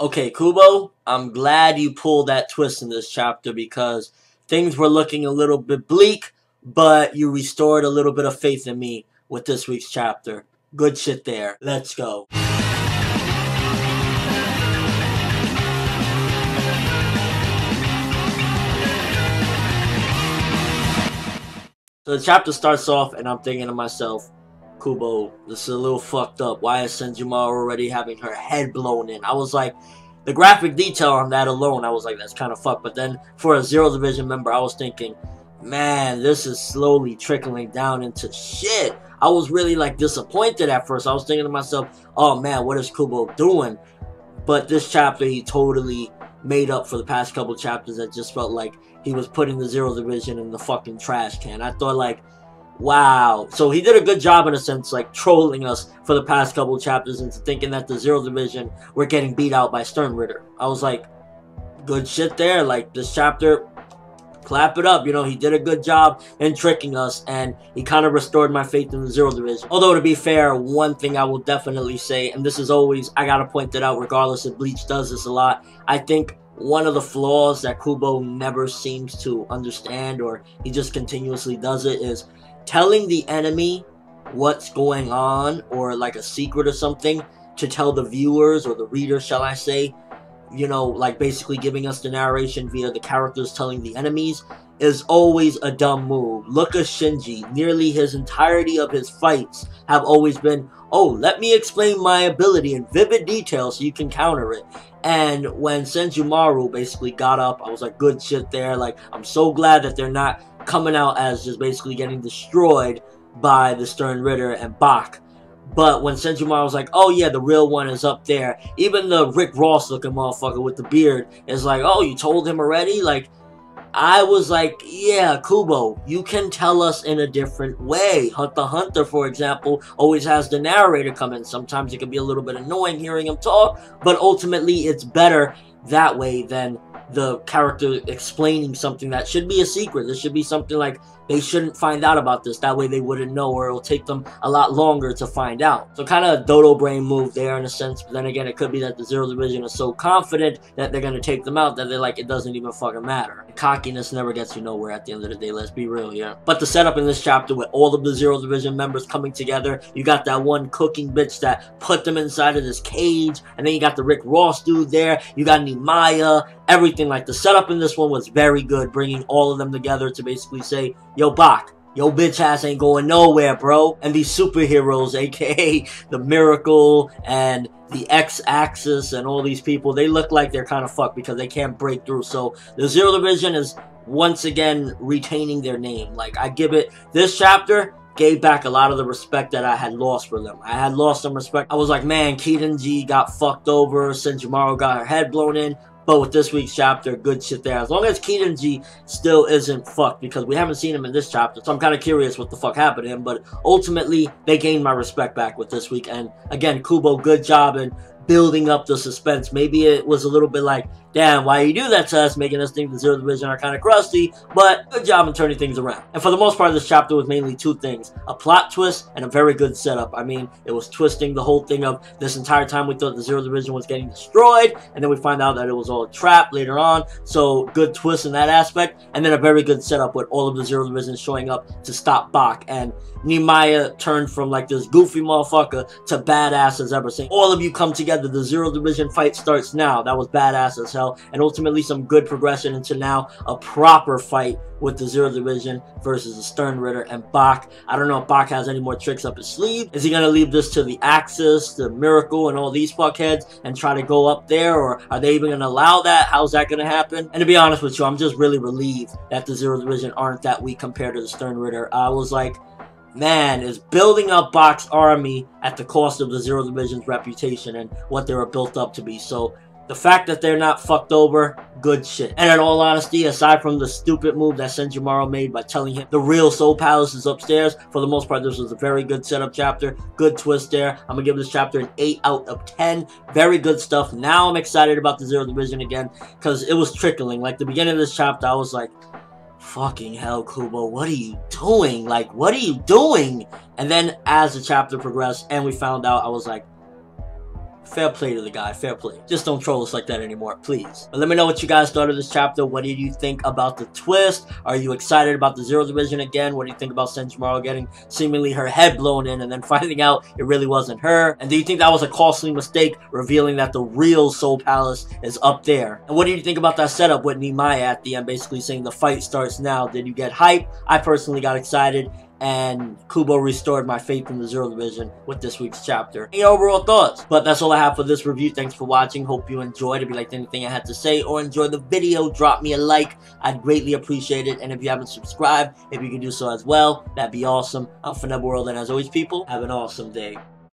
Okay, Kubo, I'm glad you pulled that twist in this chapter because things were looking a little bit bleak, but you restored a little bit of faith in me with this week's chapter. Good shit there. Let's go. So the chapter starts off, and I'm thinking to myself, Kubo, this is a little fucked up. Why is Senjumaru already having her head blown in? I was like, the graphic detail on that alone, I was like, that's kind of fucked. But then for a Zero Division member, I was thinking, man, this is slowly trickling down into shit. I was really like disappointed at first. I was thinking to myself, oh man, what is Kubo doing? But this chapter, he totally made up for the past couple chapters that just felt like he was putting the Zero Division in the fucking trash can. I thought like, wow. So he did a good job in a sense, like trolling us for the past couple chapters into thinking that the Zero Division were getting beat out by Stern Ritter. I was like, good shit there. Like this chapter, clap it up. You know, he did a good job in tricking us, and he kind of restored my faith in the Zero Division. Although, to be fair, one thing I will definitely say, and this is always, I gotta point it out, regardless if Bleach does this a lot, I think one of the flaws that Kubo never seems to understand, or he just continuously does it, is telling the enemy what's going on, or like a secret or something, to tell the viewers, or the readers, shall I say, you know, like basically giving us the narration via the characters telling the enemies, is always a dumb move. Look at Shinji. Nearly his entirety of his fights have always been, oh, let me explain my ability in vivid detail so you can counter it. And when Senjumaru basically got up, I was like, good shit there. Like, I'm so glad that they're not coming out as just basically getting destroyed by the Stern Ritter and Bach. But when Senjumaru was like, oh yeah, the real one is up there. Even the Rick Ross looking motherfucker with the beard is like, oh, you told him already? Like, I was like, yeah, Kubo, you can tell us in a different way. Hunter Hunter, for example, always has the narrator come in. Sometimes it can be a little bit annoying hearing him talk, but ultimately it's better that way than the character explaining something that should be a secret. This should be something like they shouldn't find out about this. That way they wouldn't know, or it'll take them a lot longer to find out. So kind of a dodo brain move there in a sense. But then again, it could be that the Zero Division is so confident that they're gonna take them out that they're like, it doesn't even fucking matter. cockiness never gets you nowhere at the end of the day. Let's be real yeah. But the setup in this chapter with all of the Zero Division members coming together, you got that one cooking bitch that put them inside of this cage, and then you got the Rick Ross dude there. You got Nimaiya everything. Like the setup in this one was very good, bringing all of them together to basically say, "Yo, Bach, yo, bitch ass ain't going nowhere, bro." And these superheroes, aka the Miracle and the X-Axis and all these people, they look like they're kind of fucked because they can't break through. So the Zero Division is once again retaining their name. Like I give it this chapter gave back a lot of the respect that I had lost for them. I had lost some respect. I was like, man, Kirinji got fucked over. Senjumaru got her head blown in. But with this week's chapter, good shit there. As long as Kirinji still isn't fucked, because we haven't seen him in this chapter, so I'm kind of curious what the fuck happened to him. But ultimately, they gained my respect back with this week. And again, Kubo, good job in building up the suspense. Maybe it was a little bit like, damn, why you do that to us, making us think the Zero Division are kind of crusty, but good job in turning things around. And for the most part, this chapter was mainly two things, a plot twist and a very good setup. I mean, it was twisting the whole thing of this entire time we thought the Zero Division was getting destroyed, and then we find out that it was all a trap later on, so good twist in that aspect, and then a very good setup with all of the Zero Division showing up to stop Bach, and Nimaiya turned from like this goofy motherfucker to badass as ever, saying, all of you come together, the Zero Division fight starts now. That was badass as hell, and ultimately some good progression into now a proper fight with the Zero Division versus the Stern Ritter and Bach. I don't know if Bach has any more tricks up his sleeve. Is he going to leave this to the Axis, the Miracle, and all these fuckheads and try to go up there, or are they even going to allow that? How's that going to happen? And to be honest with you, I'm just really relieved that the Zero Division aren't that weak compared to the Stern Ritter. I was like, man, is building up Bach's army at the cost of the Zero Division's reputation and what they were built up to be. So the fact that they're not fucked over, good shit. And in all honesty, aside from the stupid move that Senjumaru made by telling him the real Soul Palace is upstairs, for the most part, this was a very good setup chapter. Good twist there. I'm gonna give this chapter an 8 out of 10. Very good stuff. Now I'm excited about the Zero Division again, because it was trickling. Like the beginning of this chapter, I was like, fucking hell, Kubo, what are you doing? Like, what are you doing? And then as the chapter progressed and we found out, I was like, fair play to the guy, fair play. Just don't troll us like that anymore, please. But let me know what you guys thought of this chapter. What did you think about the twist? Are you excited about the Zero Division again? What do you think about Senju getting seemingly her head blown in and then finding out it really wasn't her? And do you think that was a costly mistake, revealing that the real Soul Palace is up there? And what do you think about that setup with Nimaiya at the end, basically saying the fight starts now? Did you get hype? I personally got excited and Kubo restored my faith in the Zero Division with this week's chapter. Your overall thoughts. But that's all I have for this review. Thanks for watching. Hope you enjoyed. If you liked anything I had to say or enjoyed the video, drop me a like. I'd greatly appreciate it. And if you haven't subscribed, if you can do so as well, that'd be awesome. I'm ForneverWorld, and as always, people, have an awesome day.